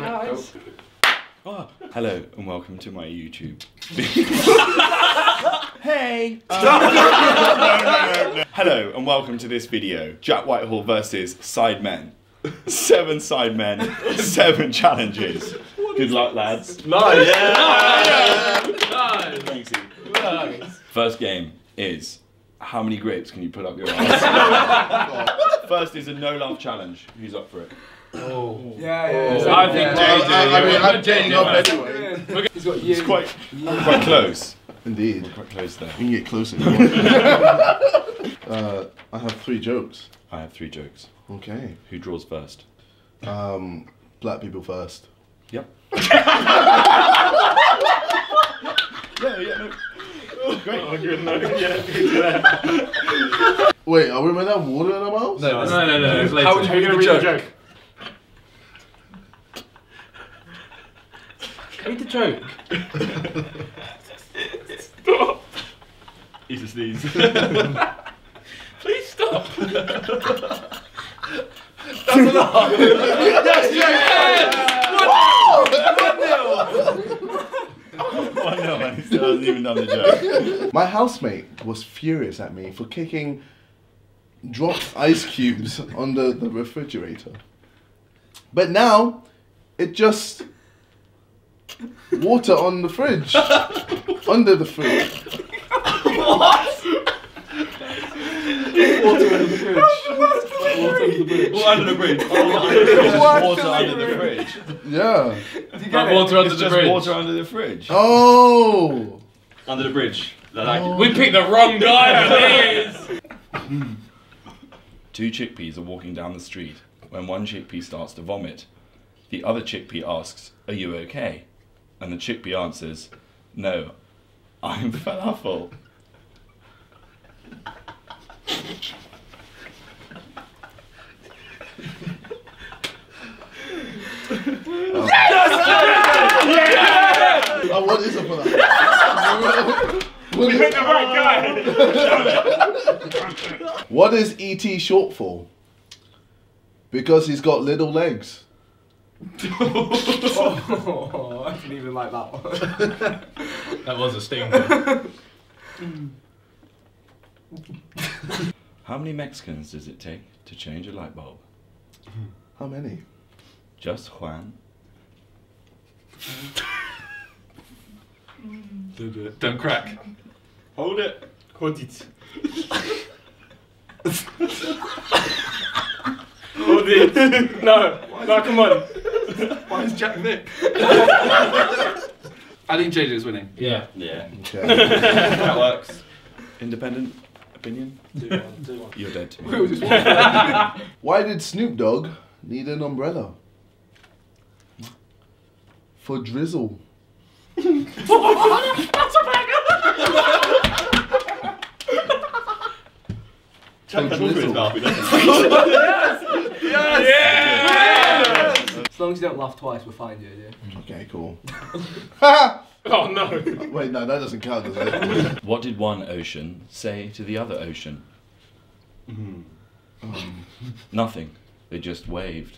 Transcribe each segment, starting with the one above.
Hey guys. Oh, hello and welcome to my YouTube. hey! No, no, no, no. Hello and welcome to this video. Jack Whitehall versus Sidemen. Seven Sidemen, seven challenges. Good luck, lads. Nice. Nice. Thanks, Eve. Nice. First game is how many grapes can you put up your ass? First is a no love challenge. Who's up for it? Oh. Yeah, yeah. yeah. I think. JJ. I, I mean, I'm JJ, taking up anyway. He's got you. It's quite, quite close. Indeed. Quite close there. You can get closer. if you want. uh, I have three jokes. I have three jokes. Okay. Who draws first? Um, black people first. Yep. yeah, yeah, no. Great. Oh, good. No. Yeah. Wait, are we meant to have water in our mouths? No, No, no, no. it's later. How would you Are you read gonna the read the joke? Read the joke. Stop. He's a sneeze. Please stop. One nil, man. He still hasn't even done the joke. My housemate was furious at me for kicking dropped ice cubes under the refrigerator. But now, it just water on the fridge. under the fridge. What? Water under the fridge. Water under the bridge. Well, under the bridge. Oh, water under the fridge. Yeah. Like water under the just water under the fridge. Oh! Under the bridge. Like, oh. We picked the wrong guy for this. Hmm. Two chickpeas are walking down the street when one chickpea starts to vomit. The other chickpea asks, Are you okay? And the chickpea answers, No, I'm falafel. Oh, what is it for that? What is- the right guy. What is ET short for? Because he's got little legs. Oh, I didn't even like that one. That was a stinker. How many Mexicans does it take to change a light bulb? How many? Just Juan. Don't crack. Hold it. Hold it. Hold it. No. No, come on. Why is Jack Nick? I think JJ is winning. Yeah. Yeah. Okay. That works. Independent opinion? Do one. Do one. You're dead to me. We were just walking. Why did Snoop Dogg need an umbrella? For drizzle. Jack has water in his mouth. As long as you don't laugh twice, we're fine, JJ. Okay, cool. Oh no. Wait, no, that doesn't count, does it? What did one ocean say to the other ocean? Um, Nothing. They just waved.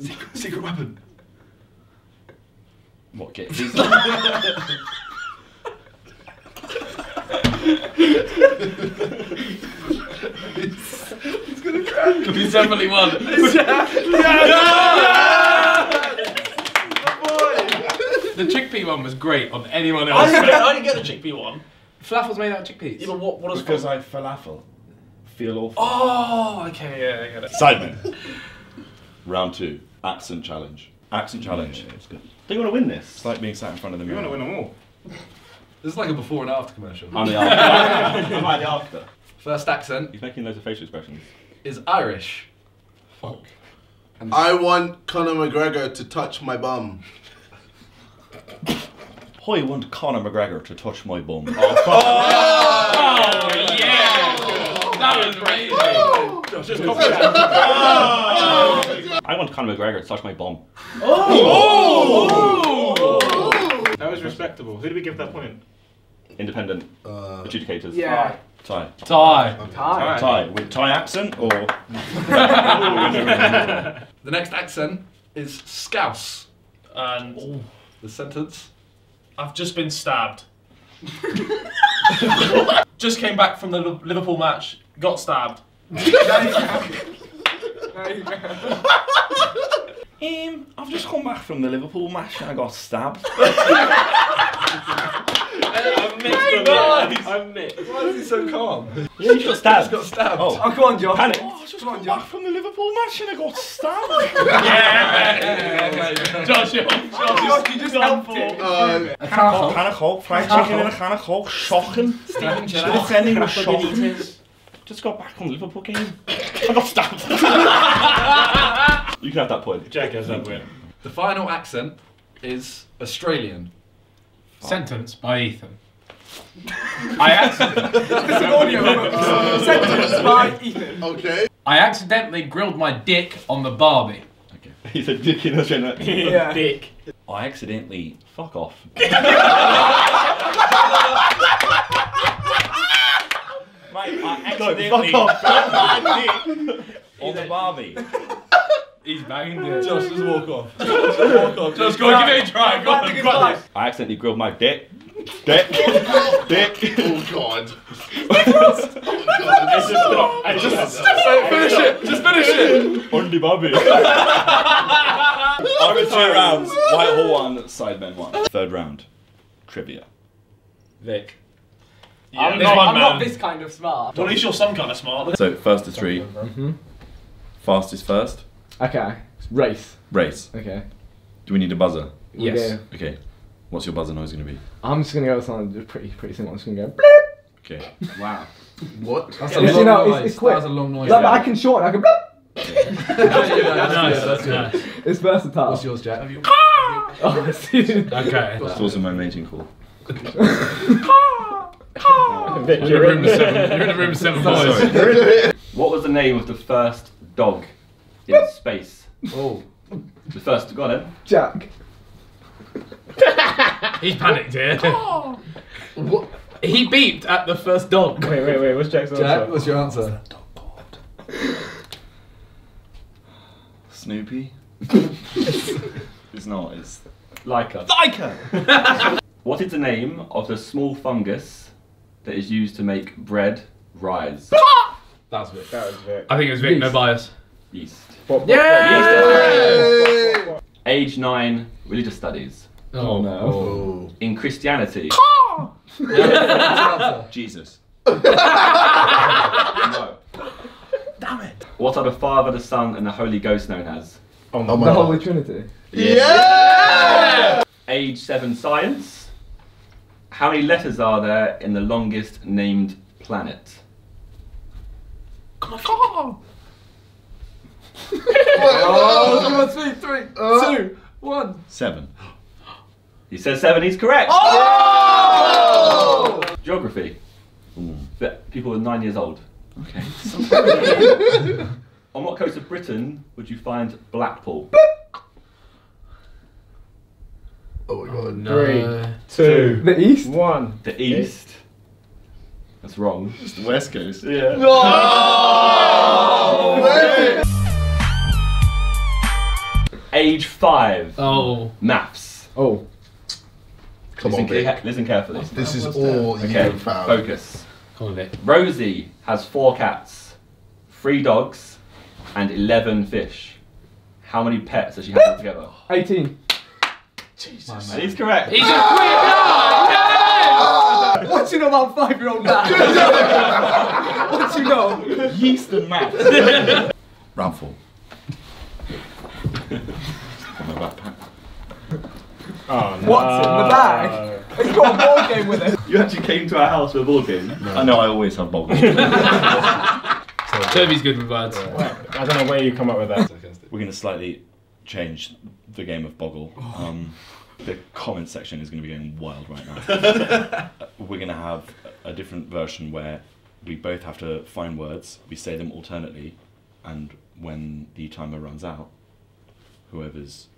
Secret, secret weapon. What get these? We definitely won. The chickpea one was great on anyone I else. didn't, get, I didn't get the chickpea one. Falafel's made out of chickpeas. Yeah, but what, what does because I falafel. Feel awful. Oh, okay, yeah, I get it. Sidemen. Round two. Accent challenge. Accent challenge. It's good. Do you want to win this? It's like being sat in front of the mirror. You want to win them all. This is like a before and after commercial. I'm the after. I'm the after. First accent He's making loads of facial expressions. is Irish. Fuck. I want Conor McGregor to touch my bum. I want Conor McGregor to touch my bum. Oh, yeah! That was amazing. Just I want Conor McGregor to touch my bum. Oh! That was respectable. Who did we give that point? Independent Uh, adjudicators. Yeah. Tie. Tie. Time. Tie. With Thai accent or? The next accent is scouse. And The sentence. I've just been stabbed. just came back from the Liverpool match. Got stabbed. Um, I've just come back from the Liverpool match and I got stabbed. I'm mixed up. I'm mixed. Why is he so calm? Yeah, you got stabbed. Got stabbed. Oh. Oh, come on, Josh. Panic. Oh, I've just come back from the Liverpool match and I got stabbed. yeah, Josh, you're, Josh, you just helped it. Uh, A can of Coke, can of Coke, fried chicken in a can of Coke, shocking. Stephen The defending was shocking. Just got back from the Liverpool game. I got stabbed. You can have that point. Jack has that win. The final accent is Australian. Sentence by Ethan. I, accident- Sentence by Ethan. okay. I accidentally grilled my dick on the Barbie. Okay. He's a dick in Australia. Yeah. dick. I accidentally Fuck off. Mate, I No, accidentally fuck off. on the Barbie. He's banging it. Josh, just walk off. Just walk off. Just go on, give it a try. Go on, go on. I accidentally grilled my dick. Dick. Oh, dick. Oh God. It's just oh, stop. I just Finish it. Just finish it. on the barbie. After two rounds, Whitehall one, Sidemen one. Third round, trivia. Vic. I'm, not, I'm not this kind of smart. Well, at least you're some kind of smart. So first to 3 Mhm. Fastest first. Okay. Race. Race. Okay. Do we need a buzzer? We'll Yes. go- Okay. What's your buzzer noise going to be? I'm just gonna go with something just pretty pretty simple. I'm just gonna go. Okay. Wow. What? That's a long you know, noise. it's quick. That was a long noise. Like, I can shorten. I can. That's Nice. That's good. It's versatile. What's yours, Jack? Have you? Oh, I see. Okay. It's also my mating call. Vic, You're in the room with seven, you're in the room seven boys. What was the name of the first dog in space? Oh. The first. Go on then. Jack. He's panicked here. What? He beeped at the first dog. Wait, wait, wait. What's Jack's Jack, answer? what's your answer? Snoopy? it's not, it's. Laika. Laika! What is the name of the small fungus that is used to make bread rise? That's it. That was Vic. I think it was Vic, no Yeast. bias. Yeast. Hey! Age nine. Religious studies. Oh, oh no. Oh. In Christianity. Jesus. no. Damn it. What are the Father, the Son, and the Holy Ghost known as? Oh my The my Holy God. Trinity. Yeah! Age seven science. How many letters are there in the longest named planet? Oh, come on, three, three, Uh, two, one. Seven. He says seven, he's correct. Oh! Geography. Ooh. For people nine years old. Okay. On what coast of Britain would you find Blackpool? Oh my God. No. Two. The East. One. The east. That's wrong. It's the West Coast. Yeah. Wait. Age five. Oh. Maths. Oh. Come listen, on, Vic. ca- listen carefully. This is all Okay, you found. focus. Come on, Vic. Rosie has four cats, three dogs, and 11 fish. How many pets does she have altogether? 18. And he's correct. He's a quick What do you know about five-year-old man? what do you know? Yeast and math. Round four. On my backpack. Oh no. What's in the bag? It's got a board game with it. You actually came to our house with a board game. I know I always have boggles. Toby's good with words. I don't know where you come up with that. We're going to slightly change the game of Boggle. Um, the comment section is going to be going wild right now. We're going to have a different version where we both have to find words, we say them alternately, and when the timer runs out, whoever's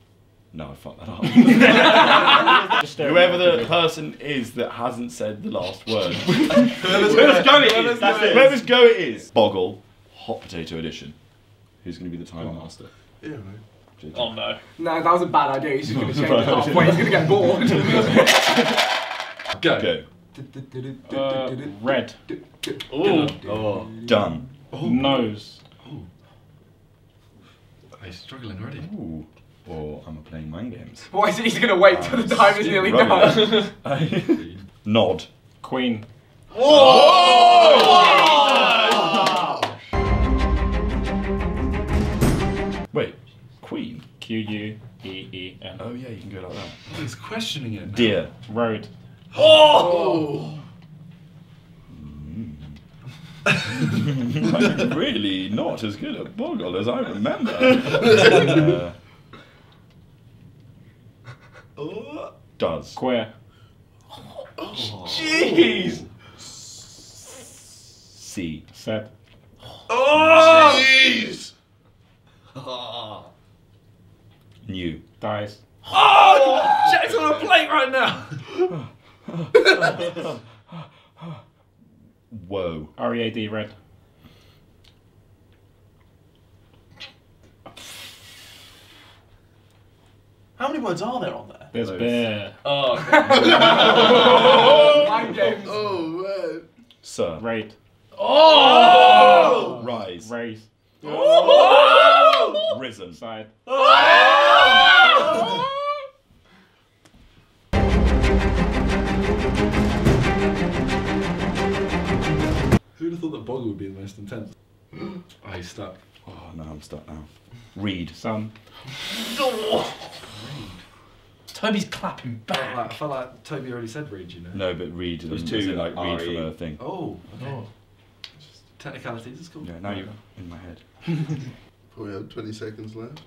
No, I fucked that up. Just stare Whoever me. the person is that hasn't said the last word. Whoever's go it is. That's it. Whoever's go it is. Boggle, hot potato edition. Who's going to be the time master? Yeah, right. JJ. Oh no. No, that was a bad idea. He's just going to change it halfway. He's going to get bored. Go. Go. Uh, red. Ooh. Oh. Done. Nose. He's struggling already. Ooh. Or am playing mind games? Why is it he's going to wait till the time is nearly done? Nod. Queen. Wait. Q U E E N. Oh yeah, you can go like that. Oh, he's questioning it. Deer. Road. Oh! I'm really not as good at Boggle as I remember. Uh, does. Queer. Jeez. C. Said. Jeez! New. Dies. Oh, Jack's on a plate right now. Whoa. R E A D. Red. How many words are there on there? There's Loads. bear. Oh. Mind games. Oh, man. Sir. Raid. Oh. Rise. Raise. Oh! Risen. Side. Oh! Who'd have thought that Boggle would be the most intense? oh, he's stuck. Oh no, I'm stuck now. Read. Sun. Toby's clapping I felt back. like, I felt like Toby already said read, you know. No, but read. There's as two, in, like read R-E. from a thing. Oh, okay. Oh. Technicalities, it's cool. Yeah, now you're in my head. We have 20 seconds left.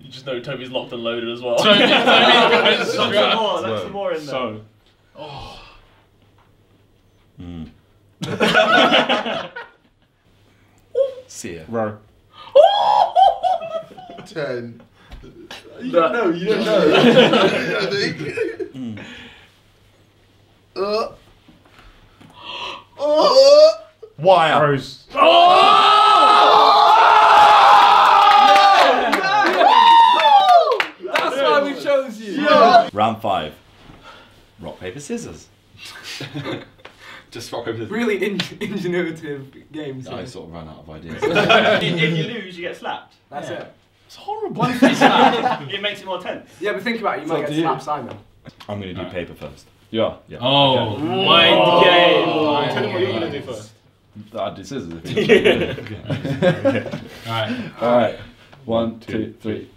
You just know Toby's locked and loaded as well. That's some more. That's some more in there. So. Mm. Seer. Row. 10. You don't know, you don't know. I think. Mm. Uh. Oh! Wire. Rose. Oh! That's why we chose you. Round five. Rock paper scissors. Just rock over the. Really in- ingenuitive games. I sort of ran out of ideas. if you lose, you get slapped. That's it. It's horrible. One face slap. It makes it more tense. Yeah, but think about it. You might get to you. slapped, Simon. I'm gonna do paper first. Yeah. Yeah. Oh, Okay. mind oh. game. Tell him what you're gonna do first. I'd do scissors if you Alright. Alright. One, two, three.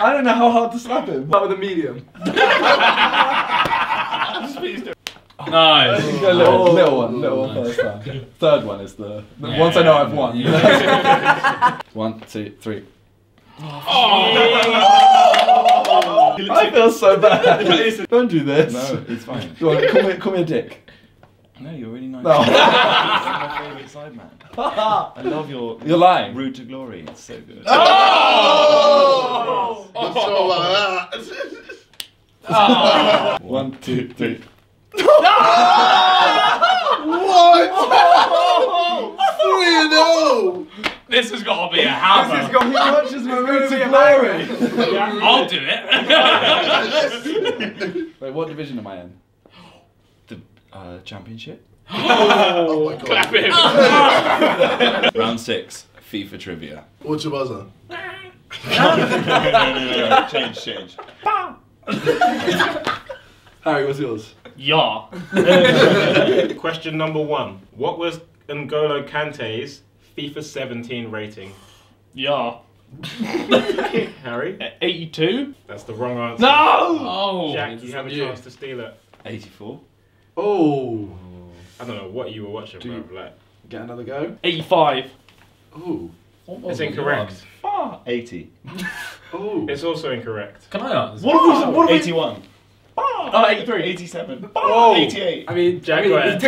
I don't know how hard to slap him. But with a medium. Nice. Go little, little one, little one first time. Third one is the, the once I know I've won. one, two, three. Oh. I feel so bad. Don't do this. No, it's fine. Go on, call me, call me a dick. No, you're really nice. No. You're my favourite side man. I love your You're lying. route to glory. It's so good. Oh! oh! I'm sure about that. One, two, three. what? Three and oh! This has got to be a hammer. This is gonna- He watches my route gonna be to a glory. I'll do it. Wait, what division am I in? The uh, championship. Oh my god. Clap him. Round six. FIFA trivia. What's your buzzer? change, change. Harry, what's yours? Yeah. Question number one. What was N'Golo Kante's FIFA 17 rating? Yeah. Harry? 82? That's the wrong answer. No! Oh. Jack, you have a you. chance to steal it. 84. Oh. I don't know what you were watching, Do bro. Like, Get another go. 85. Ooh. It's incorrect. 80. Ooh. It's also incorrect. Can I answer? What have we, what have we, 81. Oh, 83. 87. Whoa. 88. I mean, Jaguar. I mean,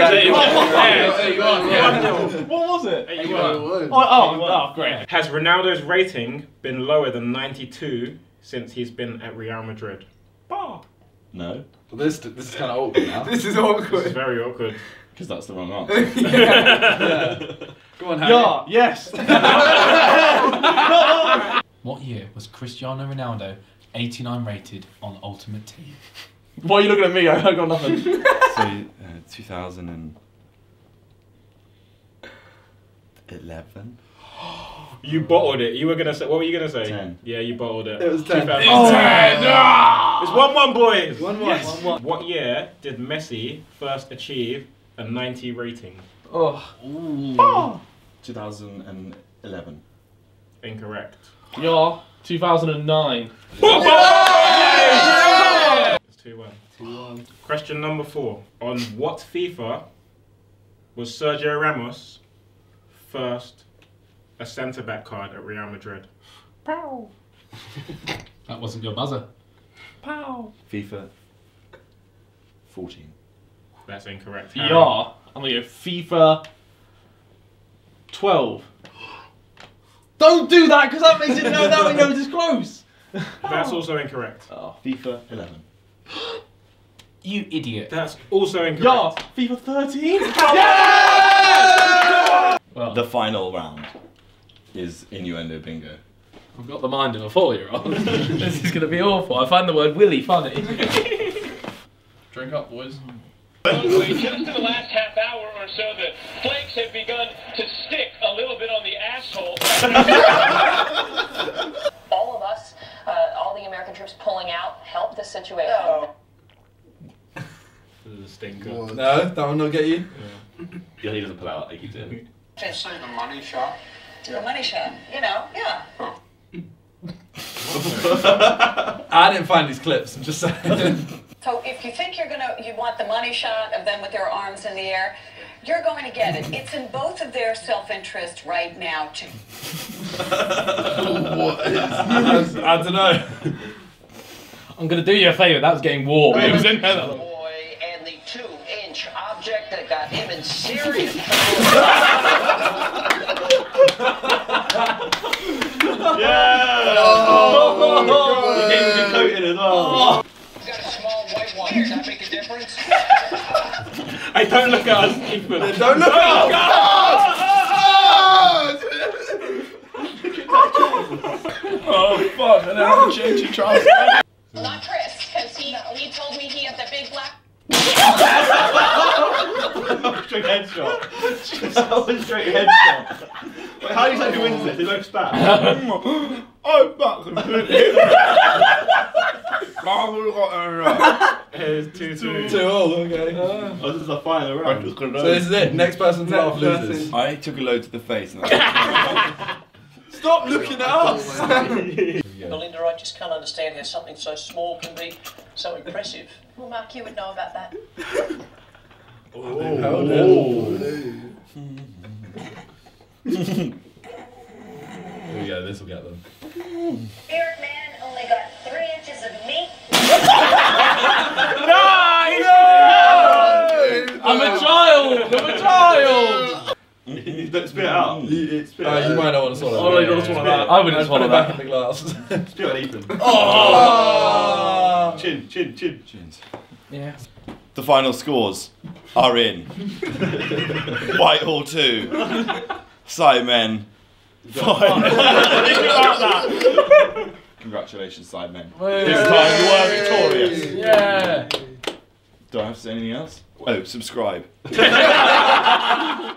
Yeah, What was it? Oh, Oh, oh, oh, great. Has Ronaldo's rating been lower than 92 since he's been at Real Madrid? No, This this is kind of awkward now. This is This is very awkward. because that's the wrong answer. Go on, Harry. Yeah, yes. What year was Cristiano Ronaldo 89 rated on Ultimate Team? Why are you looking at me? I got nothing. so, uh, 2011. You bottled it. You were gonna say. What were you gonna say? Ten. Yeah, you bottled it. It was 10. 2000. Oh. It's one-one, boys. One one. What year did Messi first achieve a 90 rating? Oh. 2011. Incorrect. Yeah, 2009. It's two-one. Two-one. Question number four. On what FIFA was Sergio Ramos first a centre back card at Real Madrid? Pow! That wasn't your buzzer. Pow! FIFA 14. That's incorrect. Yeah, I'm gonna go FIFA 12. Don't do that because that makes it no, that way knows it's close. That's also incorrect. Oh. FIFA 11. You idiot. That's also Yeah, incorrect. FIFA 13. Well, The final round is innuendo bingo. I've got the mind of a four-year-old. this is going to be awful. I find the word Willy funny. Drink up, boys. Just in the last half hour or so, the flakes have begun to stick a little bit on the asshole. American troops pulling out, help the situation. This is a stinker. What? No, that one will get you. Yeah, he doesn't pull out. He keeps it in. Just say the money shot. The money shot, you know, yeah. I didn't find these clips. I'm just saying. So if you think you're gonna, you want the money shot of them with their arms in the air, you're going to get it. It's in both of their self-interest right now to I, don't know. I'm going to do you a favour. That was getting warm. It was in there. Boy and the two-inch object that got him in serious trouble. Oh, he gave him coating as well. He's got a small white one. Does that make a difference? Hey, don't look at us, Ethan. Don't look up. Oh, oh, fuck. And then I'm changing trousers. not Chris, because he he told me he had the big black. Straight headshot. that was straight headshot. Wait, how do you say who wins this? They both spat. I'm back. Here's two, two. Two all. Okay. oh, this is the final round. So this is it. Next person to laugh loses. I took a load to the face. And I Stop looking at us. Melinda, I just can't understand how something so small can be so impressive. Well, Mark, you would know about that. Here we go. This will get them. Spirit man only got three inches of meat. No! I'm a child. I'm a child. Don't spit it out. Spit it Uh, you might not want to swallow. Oh, it. you don't swallow that. I wouldn't And swallow put it back that. in the glass. Spit on Ethan. oh. Chin, chin, chin. Chins. Yeah. The final scores are in. Whitehall 2. Sidemen. Five. Congratulations, Sidemen. This time you were victorious. Yeah. Do I have to say anything else? Oh, subscribe.